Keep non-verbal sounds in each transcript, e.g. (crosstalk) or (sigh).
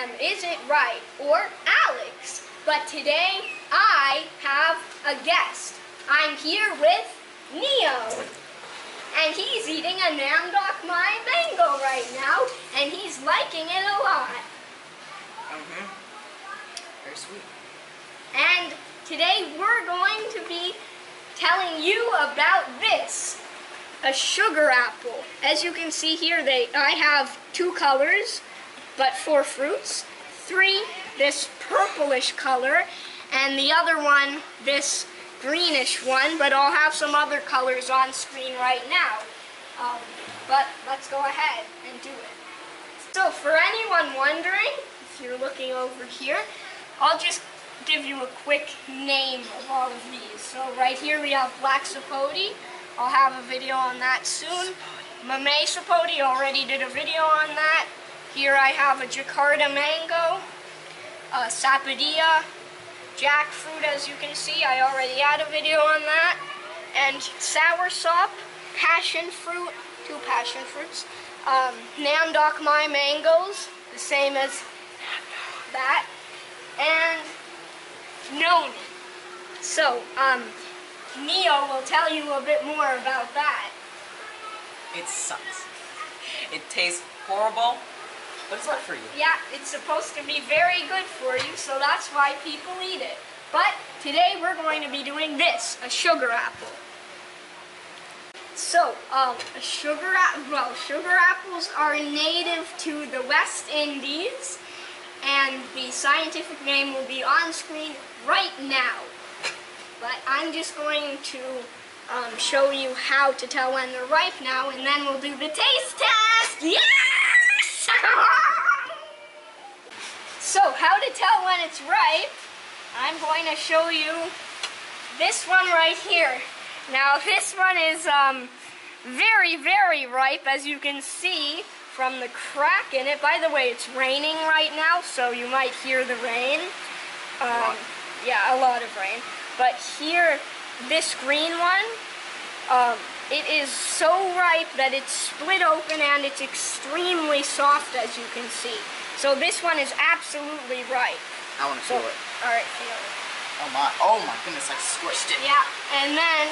am Is It Ripe or Alex. But today I have a guest. I'm here with Neo. And he's eating a Namdok Mai mango right now, and he's liking it a lot. Mm-hmm. Very sweet. And today we're going to be telling you about this, a sugar apple. As you can see here, they I have two colors, but four fruits. Three, this purplish color, and the other one, this greenish one, but I'll have some other colors on screen right now. Um, but let's go ahead and do it. So for anyone wondering, if you're looking over here, I'll just give you a quick name of all of these. So right here we have Black Sapote. I'll have a video on that soon. Mamey Sapote already did a video on that. Here I have a Jakarta Mango, a Sapodilla, jackfruit as you can see. I already had a video on that. And soursop, passion fruit, two passion fruits, um, Namdok Mai mangoes, the same as that, and Noni. So, um, Neo will tell you a bit more about that. It sucks. It tastes horrible, but it's not for you. Yeah, it's supposed to be very good for you, so that's why people eat it. But today we're going to be doing this, a sugar apple. So, um, a sugar well, sugar apples are native to the West Indies, and the scientific name will be on screen right now. But I'm just going to um, show you how to tell when they're ripe now, and then we'll do the taste test. Yes! So, how to tell when it's ripe? I'm going to show you this one right here. Now, this one is um, very, very ripe, as you can see from the crack in it. By the way, it's raining right now, so you might hear the rain. Um, yeah, a lot of rain. But here, this green one, um, it is so ripe that it's split open and it's extremely soft, as you can see. So this one is absolutely ripe. I want to So, feel it. all right, feel it. Oh my, oh my goodness, I squished it. Yeah, and then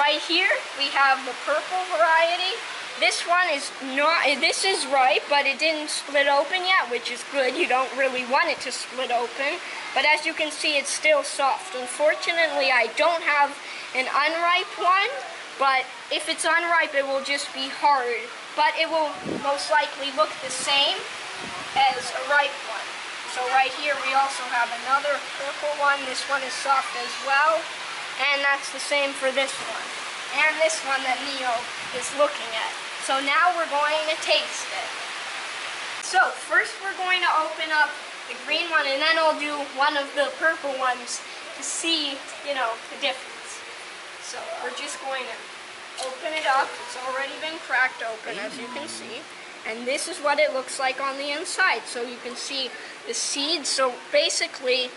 right here we have the purple variety. This one is not, this is ripe, but it didn't split open yet, which is good. You don't really want it to split open. But as you can see, it's still soft. Unfortunately, I don't have an unripe one, but if it's unripe, it will just be hard. But it will most likely look the same as a ripe one. So right here we also have another purple one. This one is soft as well. And that's the same for this one. And this one that Neo is looking at. So now we're going to taste it. So first we're going to open up the green one and then I'll do one of the purple ones to see, you know, the difference. So we're just going to open it up. It's already been cracked open as you can mm. see. And this is what it looks like on the inside. So you can see the seeds. So basically,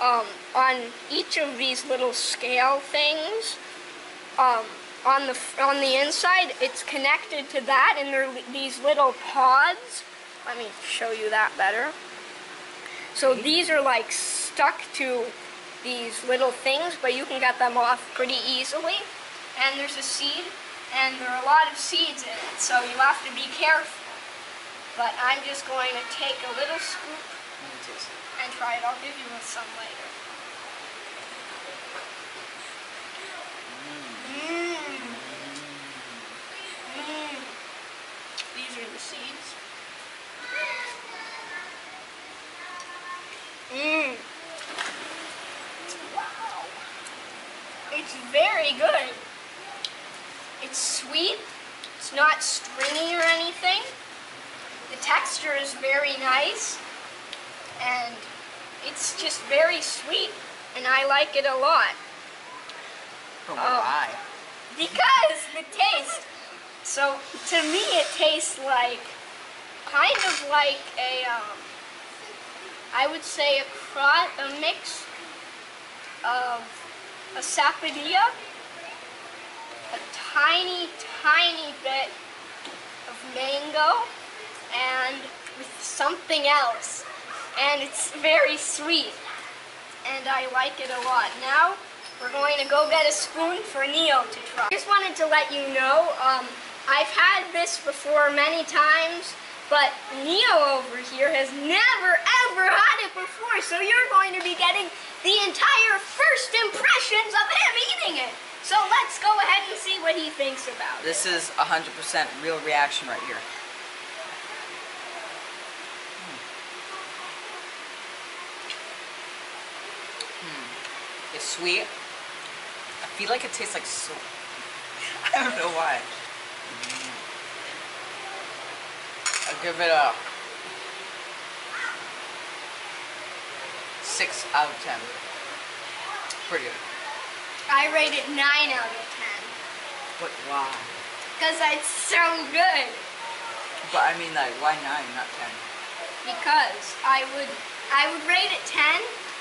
um, on each of these little scale things, um, on the on the inside, it's connected to that, and there are these little pods. Let me show you that better. So these are like stuck to these little things, but you can get them off pretty easily. And there's a seed, and there are a lot of seeds in it, so you have to be careful. But I'm just going to take a little scoop Let me taste it. and try it. I'll give you some later. Mmm. Mmm. These are the seeds. Mmm. Wow. It's very good. It's sweet. It's not stringy or anything. The texture is very nice. And it's just very sweet. And I like it a lot. Oh, Oh. why? Because the taste. So to me, it tastes like kind of like a, um, I would say a crot, a mix of a sapodilla, a tiny, tiny bit of mango, and with something else. and it's very sweet. And I like it a lot. Now, we're going to go get a spoon for Neo to try. Just wanted to let you know, um, I've had this before many times, but Neo over here has never ever had it before, so you're going to be getting the entire first impressions of him eating it. So let's go ahead and see what he thinks about it. This is 100% real reaction right here. Sweet. I feel like it tastes like soap. (laughs) I don't know why. Mm. I give it a six out of ten. Pretty good. I rate it 9 out of 10 But why? because it's so good. But I mean, like, why nine, not ten? Because I would I would rate it 10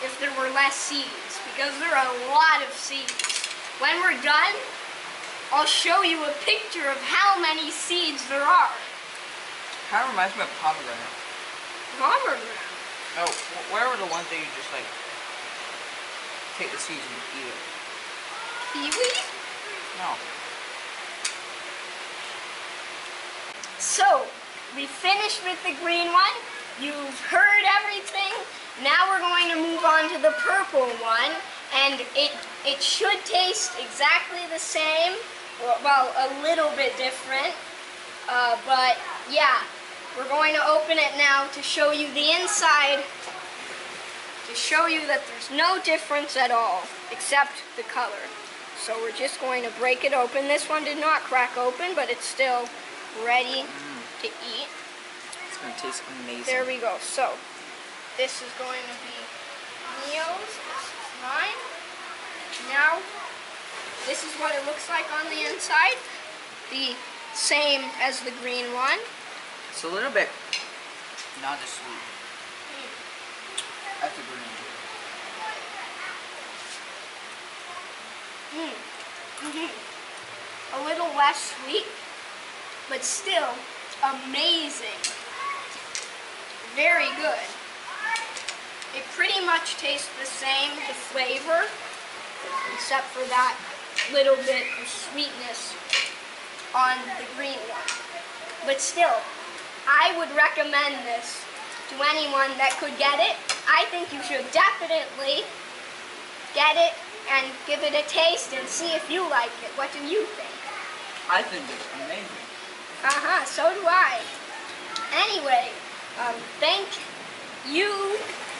if there were less seeds because there are a lot of seeds. When we're done, I'll show you a picture of how many seeds there are. Kind of reminds me of pomegranate. Pomegranate. Oh, where are the ones that you just like take the seeds and eat it? Kiwi? No. So, we finished with the green one. You've heard everything. Now we're going to move on to the purple one. And it, it should taste exactly the same. Well, a little bit different. Uh, but yeah, we're going to open it now to show you the inside. To show you that there's no difference at all, except the color. So we're just going to break it open. This one did not crack open, but it's still ready to eat. It's gonna taste amazing. There we go. So, this is going to be Neo's. Mine. Now, this is what it looks like on the inside. The same as the green one. It's a little bit not as sweet. That's a green. Mm. Mhm. A little less sweet, but still amazing. Very good. It pretty much tastes the same, the flavor, except for that little bit of sweetness on the green one. But still, I would recommend this to anyone that could get it. I think you should definitely get it and give it a taste and see if you like it. What do you think? I think it's amazing. Uh-huh, so do I. Anyway, um, thank you,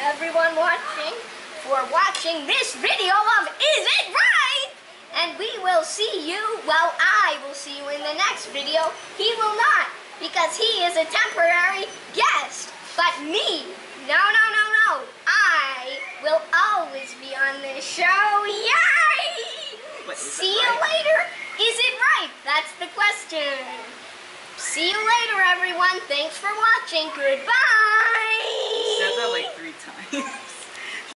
everyone watching, for watching this video of Is It Ripe? And we will see you, well, I will see you in the next video. He will not, because he is a temporary guest. But me, no, no, no, no, I will always be on this show. Yay! See you right? later. Is it ripe? That's the question. See you later, everyone. Thanks for watching. Goodbye. Said that like three times. (laughs)